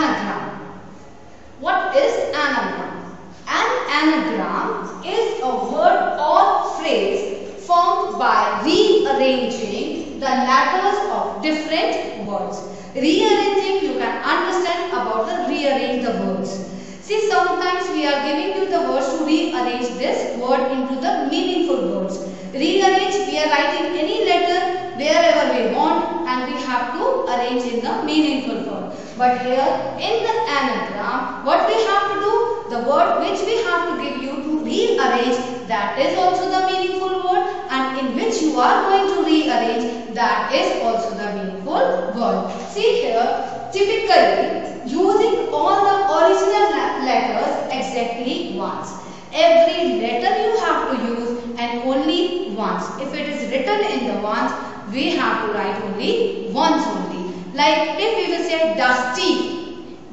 anagram. What is anagram? An anagram is a word or phrase formed by rearranging the letters of different words. Rearranging, you can understand about the rearrange the words. See, sometimes we are giving you the words to rearrange this word into the meaningful words. Rearrange, we are writing any letter where arrange in the meaningful form. But here in the anagram, what we have to do? The word which we have to give you to rearrange, that is also the meaningful word and in which you are going to rearrange, that is also the meaningful word. See here, typically using all the original letters exactly once. Every letter you have to use and only once. If it is written in the once, we have to write only once only. Like if we will say dusty,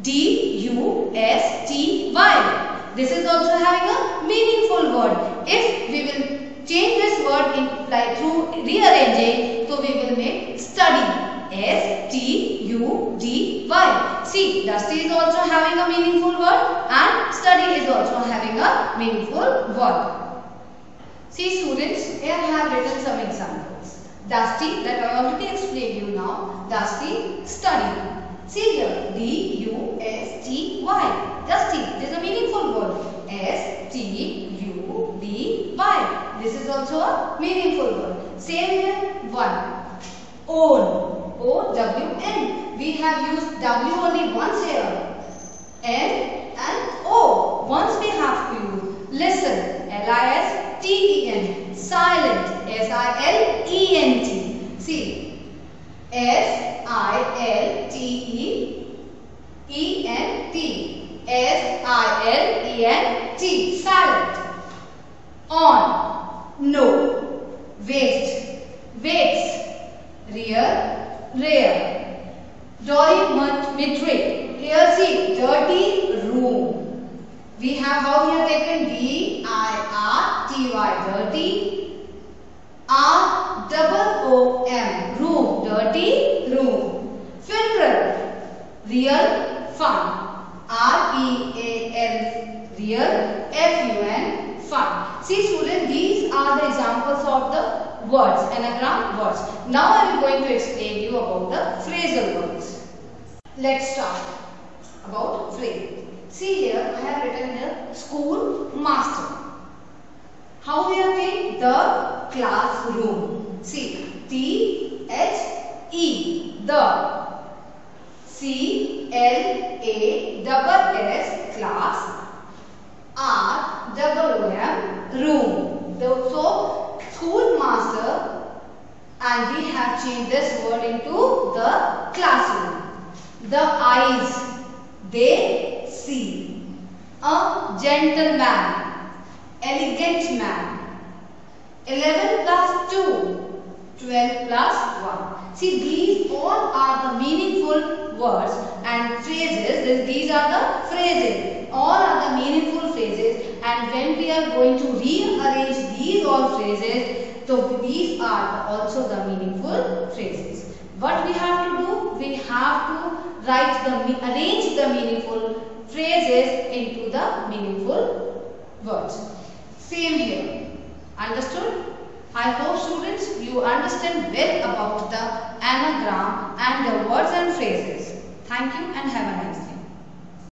D-U-S-T-Y. This is also having a meaningful word. If we will change this word in like through rearranging, so we will make study. S-T-U-D-Y. See, dusty is also having a meaningful word and study is also having a meaningful word. See students, here I have written some examples. Dusty, that I already explained you now. Dusty, study. See here, D-U-S-T-Y. Dusty, this is a meaningful word. S-T-U-D-Y. This is also a meaningful word. Same here, one. Own. O-W-N. We have used W only once here. N and O. Once we have to use. Listen. L-I-S-T-E-N. Silent. S-I-L-E-N-T. See. S-I-L-T-E-E-N-T. S-I-L-E-N-T. Silent. On. No. Waste. Wastes. Rear. Rear. Rare. Dormitory. Here see. Dirty room. We have how have taken D-I-R-T-Y. Dirty. R double O M room dirty room. Funeral real fun. R E A L real F U N fun. See students these are the examples of the words anagram words. Now I am going to explain you about the phrasal words. Let's start about phrase. See here I have written here school master. How we are saying the classroom. See, T H E the C L A double S class R double M room. So schoolmaster and we have changed this word into the classroom. The eyes they see. A gentleman elegant man. 11 plus 2, 12 plus 1. See, these all are the meaningful words and phrases. These are the phrases. All are the meaningful phrases and when we are going to rearrange these all phrases, so these are also the meaningful phrases. What we have to do? We have to write the, arrange the meaningful phrases into the meaningful words. Same here. Understood? I hope students you understand well about the anagram and the words and phrases. Thank you and have a nice day.